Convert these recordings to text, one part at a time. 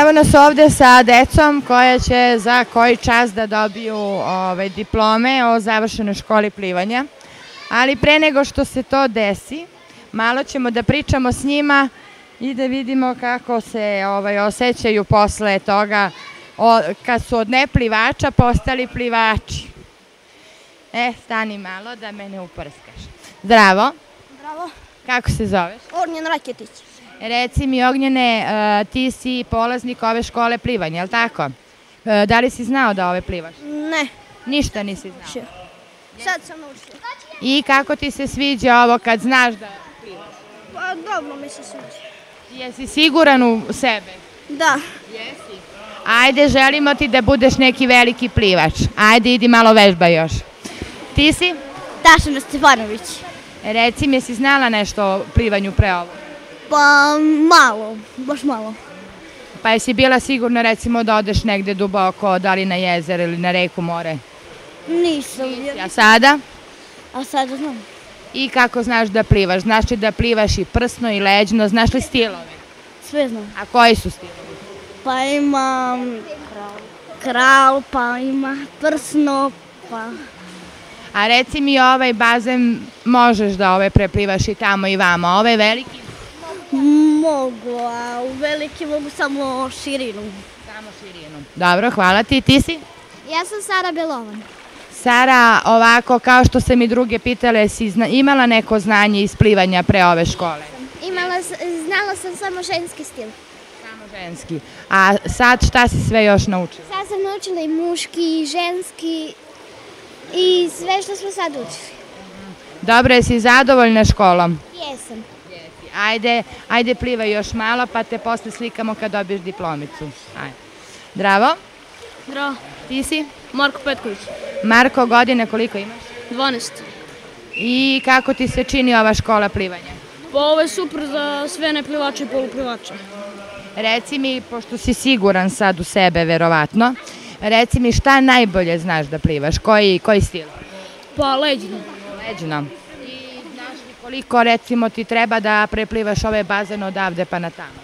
Evo nas ovde sa decom koja će za koji čas da dobiju ovaj, diplome o završenoj školi plivanja. Ali pre nego što se to desi, malo ćemo da pričamo s njima i da vidimo kako se ovaj, osjećaju posle toga o, kad su od neplivača postali plivači. E, stani malo da me ne uprskaš. Zdravo, Bravo. kako se zoveš? Ognjen Raketić. Reci mi, Ognjene, e, ti si polaznik ove škole plivanja, je li tako? E, Da li si znao da ove plivaš? Ne. Ništa nisi znao. Sad sam naučio. I kako ti se sviđa ovo kad znaš da Pa dobro mi se sviđa. jesi siguran u sebe? Da. Jesi. Ajde, želimo ti da budeš neki veliki plivač. Ajde, idi malo vežba još. Ti si? Dašana Stefanović. Reci mi, jesi znala nešto o plivanju pre ovo? Pa malo, baš malo. Pa jesi bila sigurna recimo da odeš negde duboko, da li na jezer ili na reku more? Nisam. A sada? A sada znam. I kako znaš da plivaš? Znaš li da plivaš i prsno i leđno? Znaš li stilove? Sve znam. A koji su stilovi? Pa ima kral, pa ima prsno, pa... A reci mi ovaj bazen možeš da ove preplivaš i tamo i vamo. Ovaj veliki? Mogu, a u veliki mogu samo širinu. Samo širinu. Dobro, hvala ti. Ti si? Ja sam Sara Belovan. Sara, ovako kao što se mi druge pitale, si zna- imala neko znanje iz plivanja pre ove škole? Imala, znala sam samo ženski stil. Samo ženski. A sad šta si sve još naučila? Sad sam naučila i muški, i ženski i sve što smo sad učili. Dobro, jesi zadovoljna školom? Jesam. Ajde, ajde plivaj još malo pa te posle slikamo kad dobiješ diplomicu. Ajde. Zdravo, Zdravo, ti si? Marko Petković, Marko, godine koliko imaš? 12. I kako ti se čini ova škola plivanja? Pa ovo je super za sve neplivače i poluplivače. Reci mi, pošto si siguran sad u sebe, verovatno, reci mi šta najbolje znaš da plivaš? Koji, koji stil? Pa leđno. Leđno. Koliko recimo ti treba da preplivaš ove bazene odavde pa na tamo?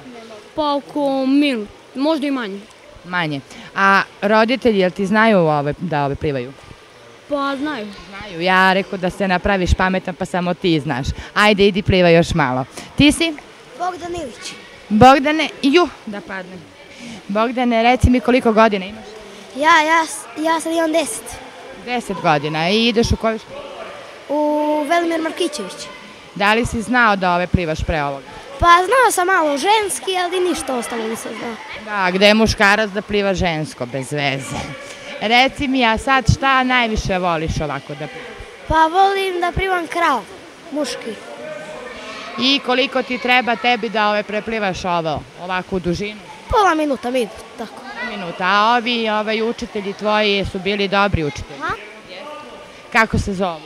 Pa oko minut, možda i manje. Manje. A roditelji, jel ti znaju ove, da ove plivaju? Pa znaju. Znaju. Ja rekao da se napraviš pametan pa samo ti znaš. Ajde, idi plivaj još malo. Ti si? Bogdan Ilić. Bogdane, ju, da padnem. Bogdane, reci mi koliko godina imaš? Ja, ja, ja sad imam 10. 10 godina i ideš u koju školu? U Velimir Markićević. Da li si znao da ove plivaš pre ovoga? Pa znao sam malo ženski, ali ništa ostalo nisam znao. Da, gde je muškarac da pliva žensko, bez veze. Reci mi, a sad šta najviše voliš ovako da plivaš? Pa volim da plivam kral, muški. I koliko ti treba tebi da ove preplivaš ovo, ovakvu dužinu? Pola minuta, minut, tako. Minuta. A ovi ovaj, učitelji tvoji su bili dobri učitelji? A? Kako se zovu?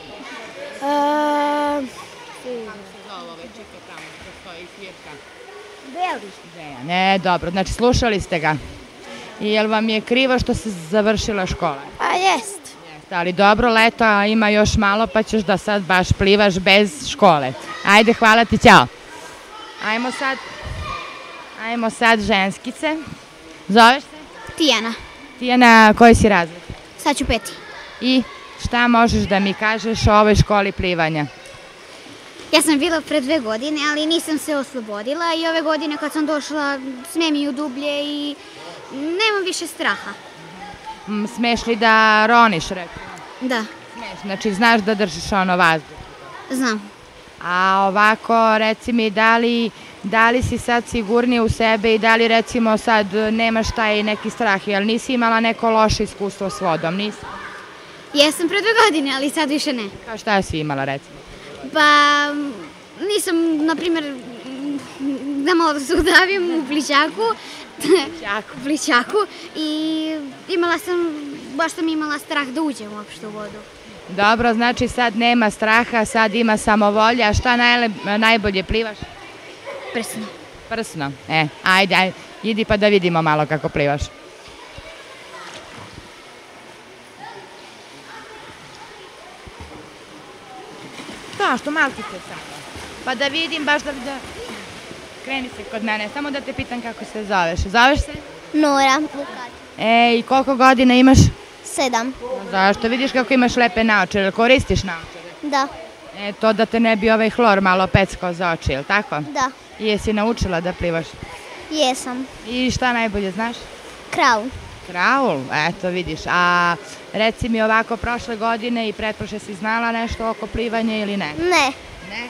E, Beli. Dejan. Ne, dobro, znači slušali ste ga. I jel vam je krivo što se završila škola? A jest. Jeste, ali dobro, leto ima još malo pa ćeš da sad baš plivaš bez škole. Ajde, hvala ti, ćao. Ajmo sad, ajmo sad ženskice. Zoveš se? Tijana. Tijana, koji si razred? Sad ću peti. I šta možeš da mi kažeš o ovoj školi plivanja? Ja sam bila pre dve godine, ali nisam se oslobodila i ove godine kad sam došla sme mi u dublje i nemam više straha. M, Smeš li da roniš, rekao? Da, Smeš, znači znaš da držiš ono vazduh. znam. A ovako, reci mi, da li, da li si sad sigurnije u sebe i da li recimo sad nemaš taj neki strah, jel nisi imala neko loše iskustvo s vodom, nisi? Jesam pre dve godine, ali sad više ne. Kao šta si imala recimo? Pa, nisam, na primjer, da malo da se udavim u plićaku, u plićaku i imala sam, baš sam imala strah da uđem uopšte u vodu. Dobro, znači sad nema straha, sad ima samovolja, a šta najle, najbolje plivaš? Prsno. Prsno. E, ajde, ajde, idi pa da vidimo malo kako plivaš. Što malkice samo. Pa da vidim baš da, da... Kreni se kod mene, samo da te pitam kako se zoveš. Zoveš se? Nora. Vukat. E, i koliko godina imaš? Sedam. Zašto? Vidiš kako imaš lepe naočare, koristiš naočare? Da. E, to da te ne bi ovaj hlor malo peckao za oči, jel tako? Da. I jesi naučila da plivaš? Jesam. I šta najbolje znaš? Kraul. Kraul, eto vidiš. A reci mi ovako prošle godine i pretprošle si znala nešto oko plivanja ili ne? Ne. Ne.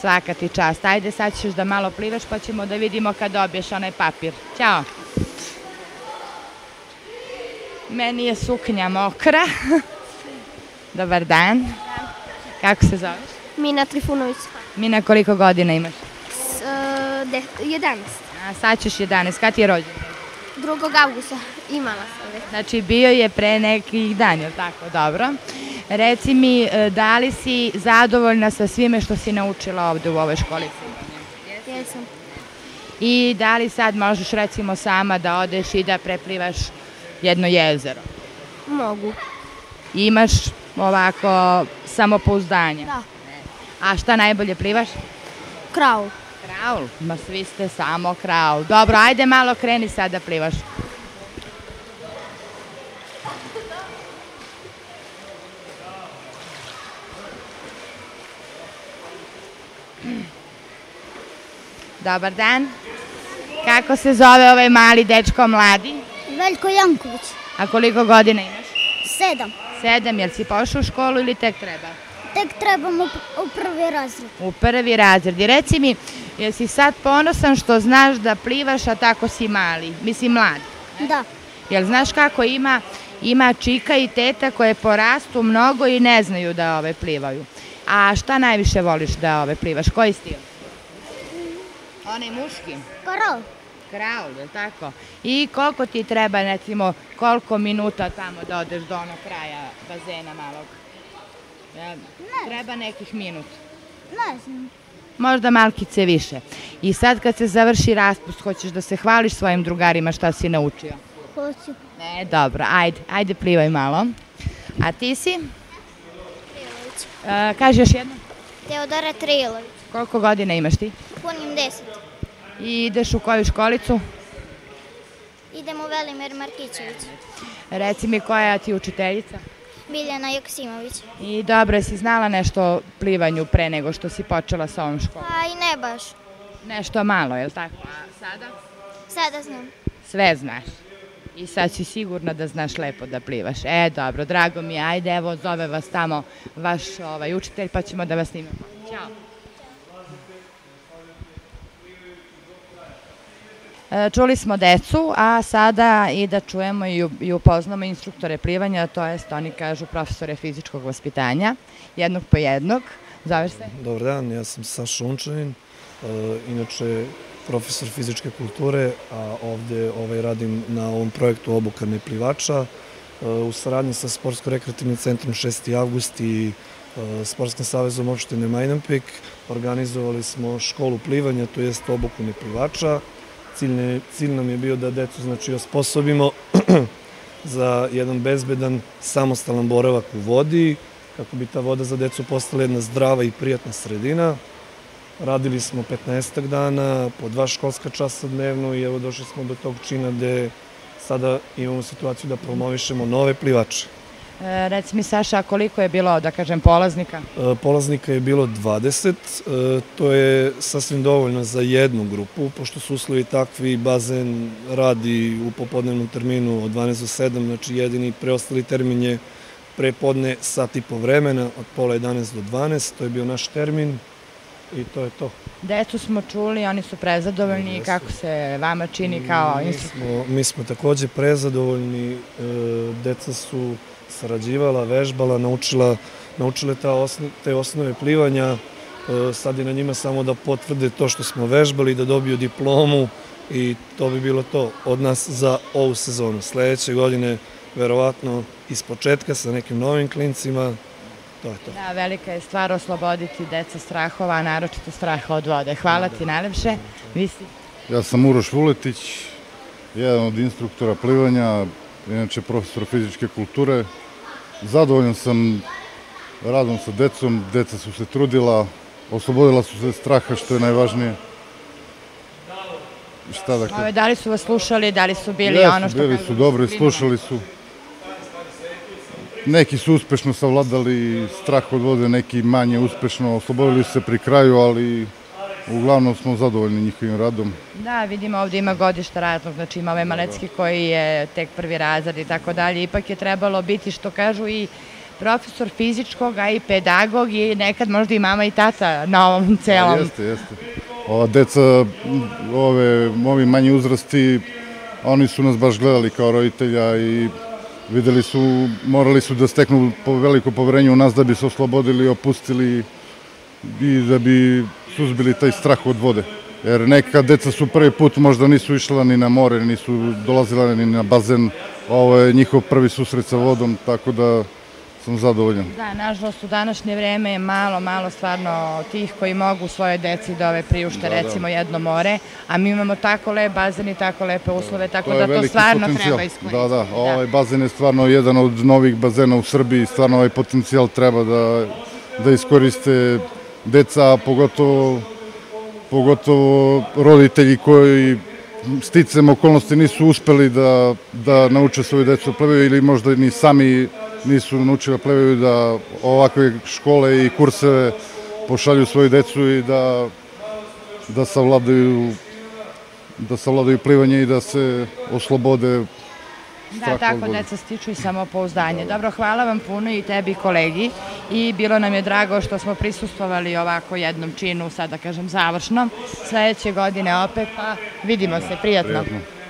Svaka ti čast. Ajde sad ćeš da malo plivaš pa ćemo da vidimo kad dobiješ onaj papir. Ćao. Meni je suknja mokra. Dobar dan. Kako se zoveš? Mina Trifunović. Mina, koliko godina imaš? S, de, 11. A sad ćeš 11. Kad ti je rođen? 2. augusta. Imala sam već. Znači, bio je pre nekih dan, je li tako? Dobro. Reci mi, e, da li si zadovoljna sa svime što si naučila ovde u ovoj školi? Jesam. I da li sad možeš recimo sama da odeš i da preplivaš jedno jezero? Mogu. Imaš ovako samopouzdanje? Da. A šta najbolje plivaš? Kraul. Kraul? Ma svi ste samo kraul. Dobro, ajde malo kreni sad da plivaš. Dobar dan. Kako se zove ovaj mali dečko mladi? Veljko Janković. A koliko godina imaš? Sedam. Sedam, jel si pošao u školu ili tek treba? Tek trebamo u prvi razred. U prvi razred. I reci mi, jel si sad ponosan što znaš da plivaš, a tako si mali? Mislim, mlad. Da. Jel znaš kako ima, ima čika i teta koje porastu mnogo i ne znaju da ove plivaju. A šta najviše voliš da ove plivaš? Koji stil? Onaj muški. Kraul. Kraul, je tako? I koliko ti treba, recimo, koliko minuta tamo da odeš do onog kraja bazena malog? Ja, treba nekih minut. Ne znam. Možda malkice više. I sad kad se završi raspust, hoćeš da se hvališ svojim drugarima šta si naučio? Hoću. Ne, dobro, ajde, ajde plivaj malo. A ti si? E, kaži još jedno. Teodora Trilović. Koliko godina imaš ti? Punim deset. I ideš u koju školicu? Idemo Velimir Markićević. Reci mi koja ti je učiteljica? Biljana Joksimović. I dobro, jesi znala nešto o plivanju pre nego što si počela sa ovom školom? Pa i ne baš. Nešto malo, je li tako? A sada? Sada znam. Sve znaš. I sad si sigurna da znaš lepo da plivaš. E, dobro, drago mi je. Ajde, evo, zove vas tamo vaš ovaj, učitelj, pa ćemo da vas snimamo. Ćao. Čuli smo decu, a sada i da čujemo i, upoznamo instruktore plivanja, to jest oni kažu profesore fizičkog vaspitanja, jednog po jednog. Zoveš se? Dobar dan, ja sam Saša Unčanin, e, inače profesor fizičke kulture, a ovde ovaj, radim na ovom projektu obuka neplivača e, u saradnji sa Sportsko-rekreativnim centrom 6. avgust i e, Sportskim savezom opštine Majdanpek. Organizovali smo školu plivanja, to jest obuku neplivača. Cilj, nam je bio da decu znači, osposobimo za jedan bezbedan, samostalan boravak u vodi, kako bi ta voda za decu postala jedna zdrava i prijatna sredina. Radili smo 15 dana, po dva školska časa dnevno i evo došli smo do tog čina gde sada imamo situaciju da promovišemo nove plivače. E, reci mi, Saša, koliko je bilo, da kažem, polaznika? E, Polaznika je bilo 20, e, to je sasvim dovoljno za jednu grupu, pošto su uslovi takvi, bazen radi u popodnevnom terminu od 12 do 7, znači jedini preostali termin je prepodne sat i po vremena, od pola 11 do 12, to je bio naš termin i to je to. Decu smo čuli, oni su prezadovoljni, kako se vama čini kao mi instruktor? smo, mi smo takođe prezadovoljni, deca su sarađivala, vežbala, naučila, naučile ta osno, te osnove plivanja, e, sad je na njima samo da potvrde to što smo vežbali, da dobiju diplomu i to bi bilo to od nas za ovu sezonu. Sledeće godine, verovatno, iz početka sa nekim novim klincima, to je to. Da, velika je stvar osloboditi deca strahova, a naročito straha od vode. Hvala ti najlepše. Vi si Ja sam Uroš Vuletić, jedan od instruktora plivanja, inače profesor fizičke kulture. Zadovoljan sam radom sa decom, deca su se trudila, oslobodila su se straha što je najvažnije. šta da kažem. Ove, da li su vas slušali, da li su bili Jesu, ono što bili su dobri, disciplinovani? slušali su. Neki su uspešno savladali strah od vode, neki manje uspešno, oslobodili su se pri kraju, ali uglavnom smo zadovoljni njihovim radom. Da, vidimo ovde ima godišta razlog, znači ima ovaj Malecki koji je tek prvi razred i tako dalje. Ipak je trebalo biti, što kažu, i profesor fizičkog, a i pedagog i nekad možda i mama i tata na ovom celom. Jeste, jeste. Ova deca, ove, ovi manji uzrasti, oni su nas baš gledali kao roditelja i videli su, morali su da steknu veliko poverenje u nas da bi se oslobodili, opustili i da bi suzbili taj strah od vode. Jer neka deca su prvi put možda nisu išla ni na more, nisu dolazila ni na bazen. Ovo je njihov prvi susret sa vodom, tako da sam zadovoljan. Da, nažalost u današnje vreme je malo, malo stvarno tih koji mogu svoje deci da ove priušte Da, da. recimo jedno more, a mi imamo tako lep bazen i tako lepe uslove, tako je da to stvarno potencijal. treba iskoristiti. Da, da, ovaj bazen je stvarno jedan od novih bazena u Srbiji, stvarno ovaj potencijal treba da, da iskoriste deca, pogotovo, pogotovo roditelji koji sticam okolnosti nisu uspeli da, da nauče svoju decu da plevaju ili možda ni sami nisu naučili da plevaju da ovakve škole i kurseve pošalju svoju decu i da, da savladaju da savladaju plivanje i da se oslobode Da, tako deca stiču i samopouzdanje. Da, da. Dobro, hvala vam puno i tebi kolegi i bilo nam je drago što smo prisustovali ovako jednom činu, sad da kažem završnom, sledeće godine opet, pa vidimo se, prijatno. prijatno.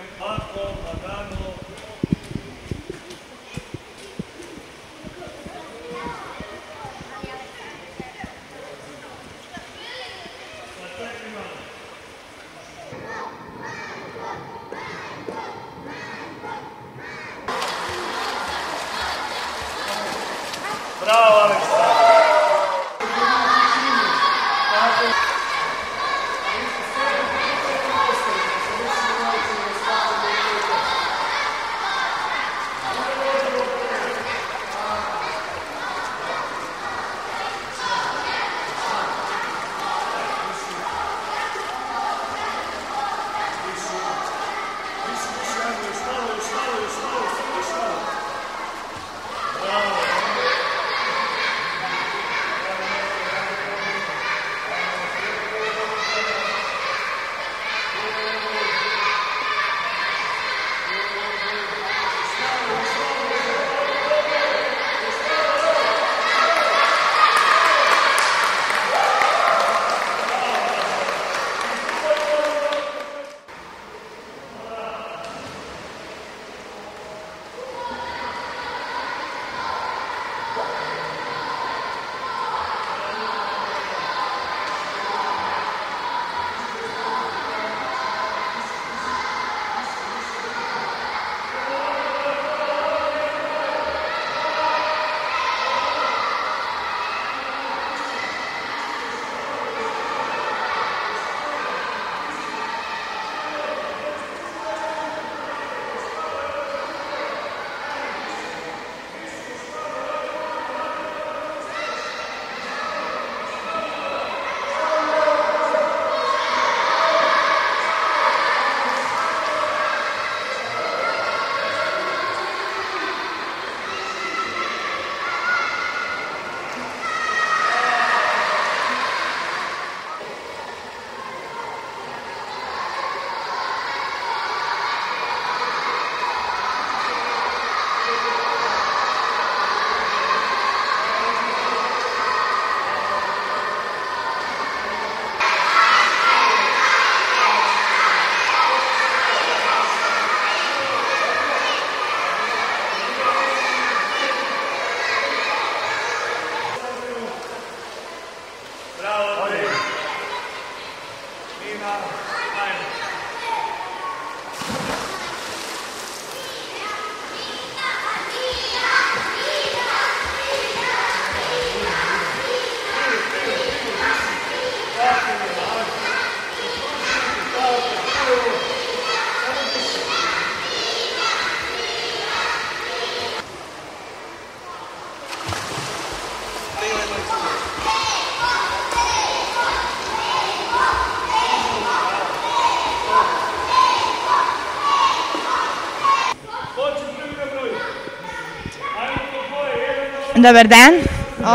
Dobar dan.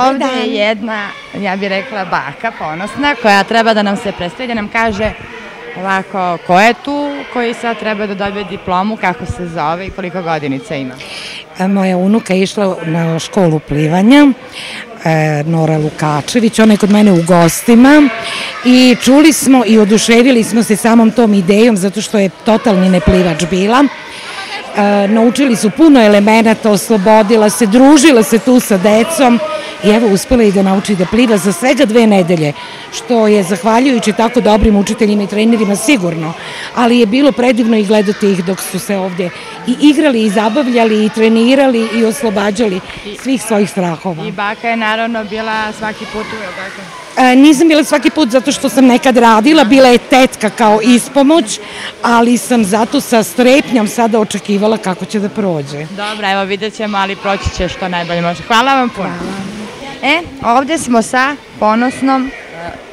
Ovde je jedna, ja bih rekla, baka ponosna koja treba da nam se predstavlja, nam kaže ovako, ko je tu, koji sad treba da dobije diplomu, kako se zove i koliko godinica ima. Moja unuka je išla na školu plivanja, e, Nora Lukačević, ona je kod mene u gostima i čuli smo i oduševili smo se samom tom idejom zato što je totalni neplivač bila. Naučili su puno elemenata, oslobodila se, družila se tu sa decom i evo uspela i da nauči da pliva za svega dve nedelje, što je zahvaljujući tako dobrim učiteljima i trenerima sigurno, ali je bilo predivno i gledati ih dok su se ovde i igrali i zabavljali i trenirali i oslobađali svih svojih strahova. I baka je naravno bila svaki put u, tako? E, nisam bila svaki put zato što sam nekad radila, bila je tetka kao ispomoć, ali sam zato sa strepnjom sada očekivala kako će da prođe. Dobro, evo vidjet ćemo, ali proći će što najbolje može. Hvala vam puno. E, ovde smo sa ponosnom,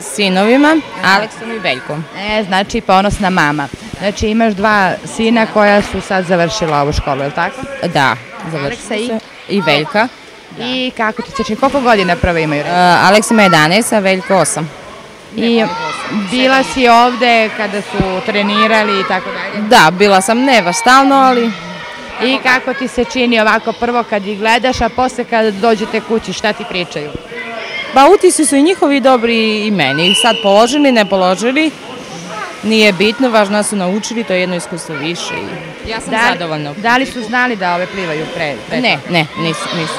sinovima, Aleksom i Veljkom. e, znači ponosna mama. Znači imaš dva sina koja su sad završila ovu školu, je li tako? Da, Aleksa završili i? I Veljka. I kako ti se čini, koliko godina prvo imaju? Uh, Aleks ima 11, a Veljko 8. I bila si ovde kada su trenirali i tako dalje. Da, bila sam ne baš stalno, ali I kako ti se čini ovako prvo kad ih gledaš, a posle kada dođete kući, šta ti pričaju? ba utisi su i njihovi dobri i meni. Sad položili, ne položili, nije bitno, važno da su naučili, to je jedno iskustvo više i ja sam Da zadovoljna. Da li su znali da ove plivaju pre? pre Ne, ne, nisu, nisu.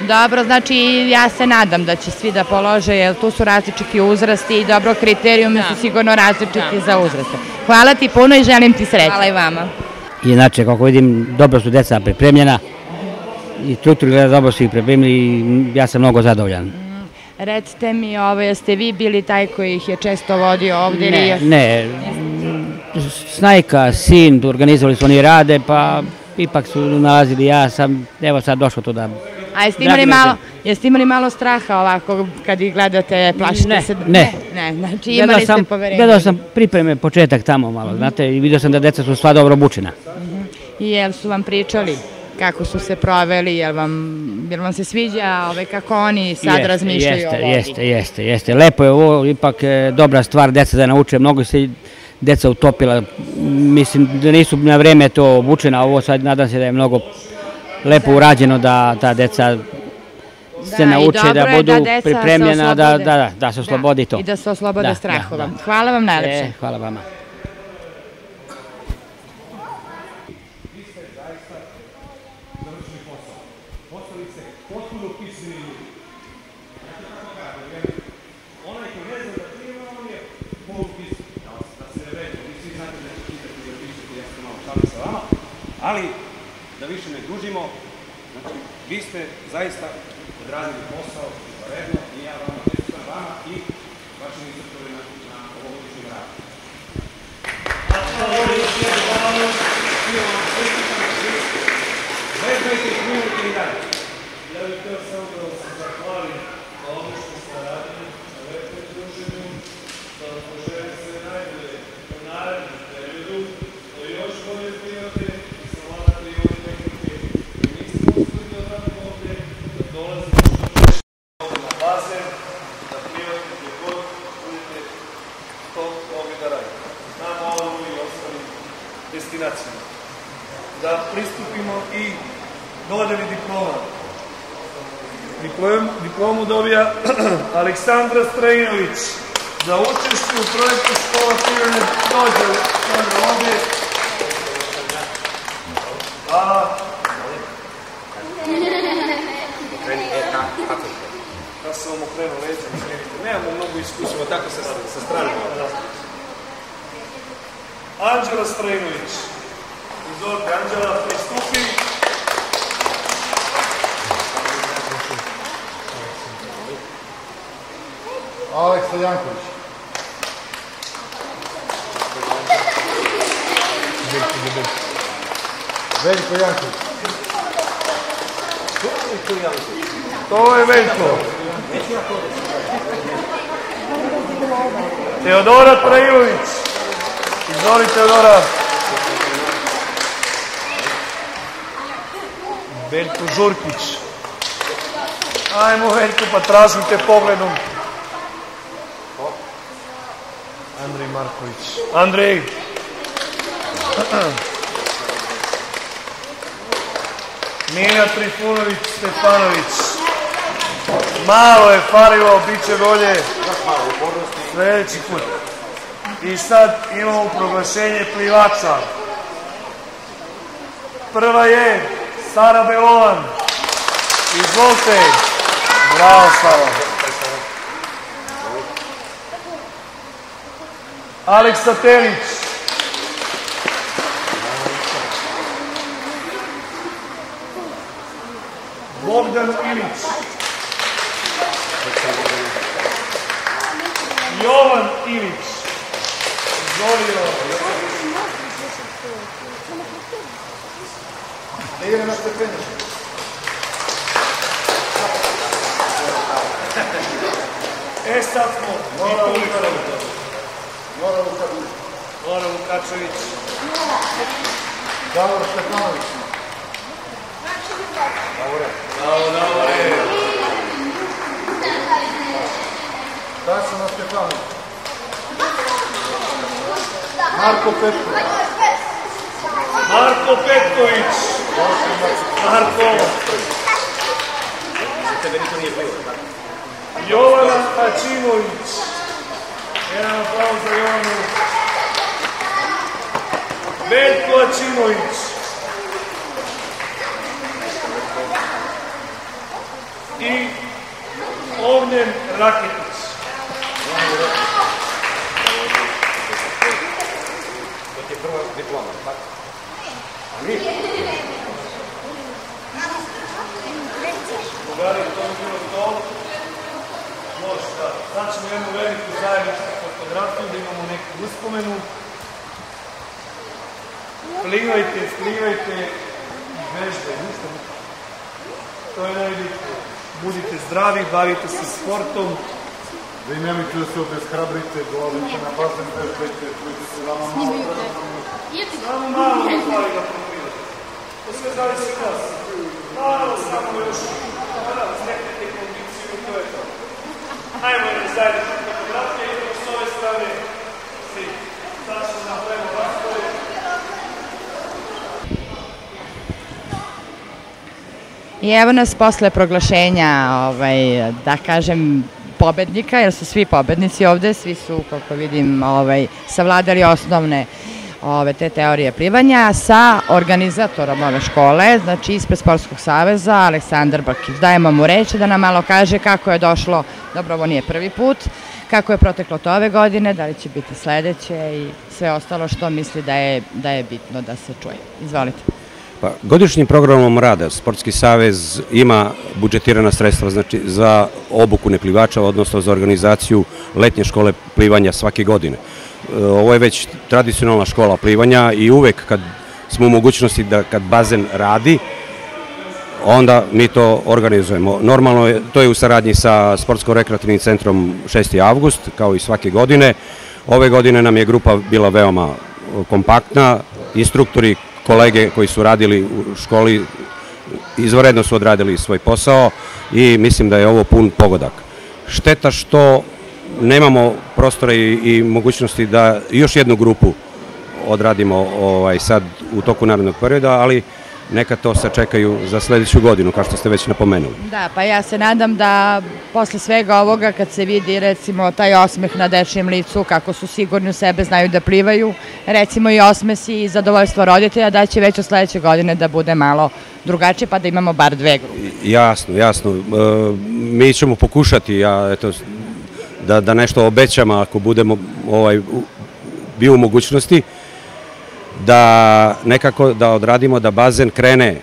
Dobro, znači ja se nadam da će svi da polože, jer tu su različiti uzrasti i dobro kriterijumi su sigurno različiti za uzraste. Hvala ti puno i želim ti sreće. Hvala i vama. Inače, kako vidim, dobro su deca pripremljena i struktur gleda dobro su ih pripremili i ja sam mnogo zadovoljan. Recite mi, ovo, jeste vi bili taj koji ih je često vodio ili Ne, je- ne, Snajka, sin, organizovali su oni rade, pa ipak su nalazili, ja sam, evo sad došao tu da... A jeste imali, malo, jeste imali malo straha ovako kad ih gledate, plašite Ne, se? ne. Ne, znači Gledao imali ste sam, poverenje. gledao sam pripreme, početak tamo malo, znate, i vidio sam da deca su sva dobro obučena. I jel su vam pričali kako su se proveli, jel vam, jel vam se sviđa ove, kako oni sad Jeste, razmišljaju jeste, o vodi? Jeste, jeste, jeste. Lepo je ovo, ipak e, dobra stvar, deca da nauče, mnogo se deca utopila, mislim da nisu na vreme to obučena, ovo sad nadam se da je mnogo lepo urađeno da ta deca se Da, nauče da budu da pripremljena, da, da, se oslobodi to. I da se oslobode strahova. da. Hvala vam najlepše. E, hvala vama. ali da više ne dužimo, znači vi ste zaista odradili posao izvanredno i ja vama čestitam vama i vašim instruktorima na ovogodišnjem radu. Vežbajte ih minute i dalje. Ja bih htio samo da vam se zahvalim na ono što ste radili, na lepoj druženju, da vam poželim sve najbolje u narednom periodu, da još bolje plivate i savladate i ove tehnike koje nismo uspeli da radimo ovde, da dolazimo što češće ovde na bazen, da plivate gdje god budete to mogli da radite. Na Molavu i ostalim destinacijama. Da pristupimo i dodeli diploma. Diplom, diplomu dobija Aleksandra Strajinović za učešće u projektu Škola Pirane dođe Aleksandra ovdje. A, ja sam vam okrenuo leđa, nemamo mnogo iskustva, tako se sa strane. Anđela Strajinović. Izvolite, Anđela, pristupi. Aleksa Janković. Veljko Janković. To je Veljko. Teodora Trajilović. Izvoli Teodora. Veljko Žurkić. Ajmo Veljko, pa tražim te pogledom. Andrej Marković. Andrej. Mina Trifunović Stefanović. Malo je farilo, bit će bolje. Sljedeći put. I sad imamo proglašenje plivača. Prva je Sara Belovan. Izvolite. Bravo Sara. Aleksa Telić. Bogdan Ilić. Jovan Ilić. Izvoli Jovan. Ne ide na stepenište. E sad smo. Nora Lukačević. Nora Lukačević. Nora Lukačević. Davor Stefanović. Davore. Bravo, Davore. Dasana Stefanović. Marko Petković. Marko Petković. Marko. Tebe niko nije bio. Jovana Ačimović. Jedan aplauz za Jovanu. Veljko Ačimović. I Ognjen Raketić. To ti je prva diploma, tako? A mi? Drugari, to bi bilo to. Može da. Sad ćemo jednu veliku zajedničku fotografiju da imamo neku uspomenu. Plivajte, plivajte i vežbe. Ništa. To je najbitnije. Budite zdravi, bavite se sportom. Da i nemojte da se obeshrabrite, dolazite na bazen, vežbajte, čujte se vama malo. Samo malo stvari da promovirate. To sve zavisi od vas. Malo samo još. Da, steknete kondiciju, to je to. Ajmo na zajedničku fotografiju, idemo s ove strane. Svi. Sad ćemo napravimo raspored. I evo nas posle proglašenja, ovaj, da kažem, pobednika, jer su svi pobednici ovde, svi su, kako vidim, ovaj, savladali osnovne ove, te teorije plivanja sa organizatorom ove škole, znači ispred Sportskog saveza, Aleksandar Brkić. Dajemo mu reći da nam malo kaže kako je došlo, dobro ovo nije prvi put, kako je proteklo to ove godine, da li će biti sledeće i sve ostalo što misli da je, da je bitno da se čuje. Izvolite. Pa, godišnjim programom rada Sportski savez ima budžetirana sredstva znači, za obuku neplivača, odnosno za organizaciju letnje škole plivanja svake godine. E, Ovo je već tradicionalna škola plivanja i uvek kad smo u mogućnosti da kad bazen radi, onda mi to organizujemo. Normalno je, to je u saradnji sa Sportsko-rekreativnim centrom 6. avgust, kao i svake godine. Ove godine nam je grupa bila veoma kompaktna, instruktori, kolege koji su radili u školi izvaredno su odradili svoj posao i mislim da je ovo pun pogodak. Šteta što nemamo prostora i, i mogućnosti da još jednu grupu odradimo ovaj sad u toku narednog perioda, ali neka to sačekaju za sledeću godinu, kao što ste već napomenuli. Da, pa ja se nadam da posle svega ovoga kad se vidi recimo taj osmeh na dečijem licu, kako su sigurni u sebe, znaju da plivaju, recimo i osmesi i zadovoljstvo roditelja, da će već od sledeće godine da bude malo drugačije pa da imamo bar dve grupe. Jasno, jasno. E, mi ćemo pokušati, ja, eto, da, da nešto obećamo ako budemo ovaj, bio u mogućnosti, da nekako da odradimo da bazen krene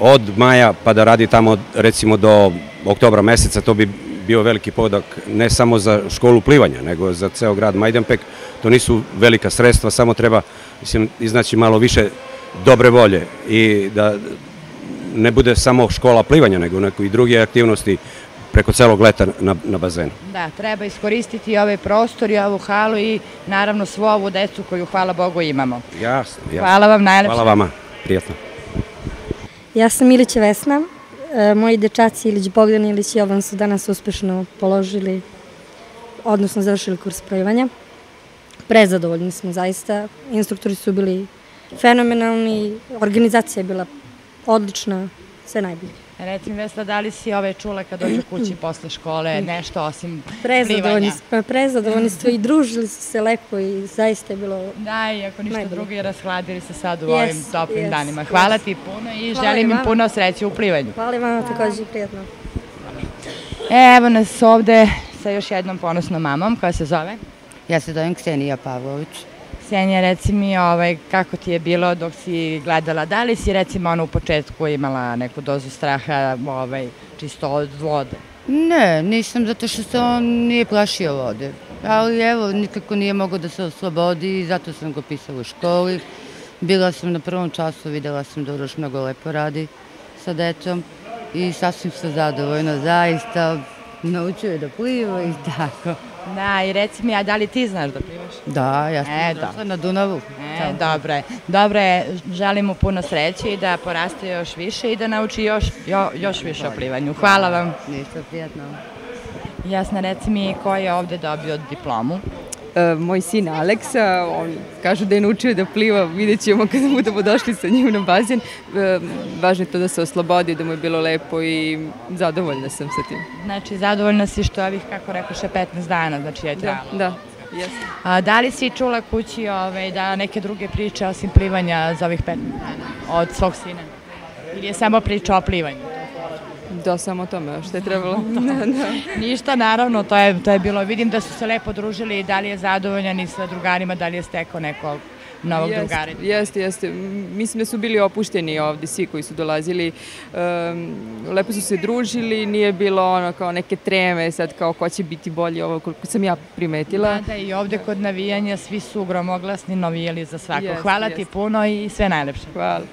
od maja pa da radi tamo recimo do oktobra meseca, to bi bio veliki pogodak ne samo za školu plivanja, nego za ceo grad Majdanpek. To nisu velika sredstva, samo treba mislim, iznaći malo više dobre volje i da ne bude samo škola plivanja, nego neko i druge aktivnosti preko celog leta na, na bazenu. Da, treba iskoristiti ovaj prostor i ovu halu i naravno svu ovu decu koju hvala Bogu imamo. Jasno, jasno. Hvala vam najlepše. Hvala vama, prijatno. Ja sam Milića Vesna, E, moji dečaci Ilić, Bogdan Ilić i Jovan su danas uspešno položili, odnosno završili kurs plivanja. Prezadovoljni smo zaista, instruktori su bili fenomenalni, organizacija je bila odlična, sve najbolje. Recim, Vesla, da li si ove čule kad dođu kući posle škole nešto osim Prezadovoljni, plivanja? smo, prezadovoljni smo i družili su se lepo i zaista je bilo Da, i ako ništa najbolje. drugo, i rashladili se sad u Yes, ovim toplim yes, danima. yes. Hvala ti puno i Hvala i želim im puno sreće u plivanju. Hvala i vama takođe prijatno. Evo nas ovde sa još jednom ponosnom mamom koja se zove. Ja se zovem Ksenija Pavlović. Ksenija, reci mi ovaj, kako ti je bilo dok si gledala, da li si recimo ono u početku imala neku dozu straha ovaj, čisto od vode? Ne, nisam zato što se on nije plašio vode. Ali evo, nikako nije mogao da se oslobodi i zato sam ga pisala u školi. Bila sam na prvom času, videla sam da Uroš mnogo lepo radi sa decom i sasvim sam zadovoljna, zaista naučio je da pliva i tako. Da, i reci mi, a da li ti znaš da plivaš? Da, ja sam E, da. na Dunavu. E, dobro je. Dobro je, želim mu puno sreće i da poraste još više i da nauči još, jo, još više o plivanju. Hvala vam. Ništa, prijatno. Jasna, reci mi ko je ovde dobio diplomu? E, moj sin Aleksa, on kažu da je naučio da pliva, vidjet ćemo kada budemo došli sa njim na bazen. E, važno je to da se oslobodio, da mu je bilo lepo i zadovoljna sam sa tim. Znači, zadovoljna si što ovih, kako rekoše, 15 dana, znači je Da, trajalo. da, jesam. A, da li si čula kući ovaj, da neke druge priče osim plivanja za ovih 15 dana od svog sina? Ili je samo priča o plivanju? Da, samo tome, što je trebalo. da, da. Ništa, naravno, to je, to je bilo. Vidim da su se lepo družili, da li je zadovoljan i sa drugarima, da li je stekao nekog novog Jeste, drugara. Jeste, jeste. Mislim da su bili opušteni ovde svi koji su dolazili. Um, lepo su se družili, nije bilo ono kao neke treme sad kao ko će biti bolji ovo koliko sam ja primetila. Da, da, i ovde kod navijanja svi su gromoglasni navijali za svako. Jeste, Hvala ti jeste. puno i sve najlepše. Hvala.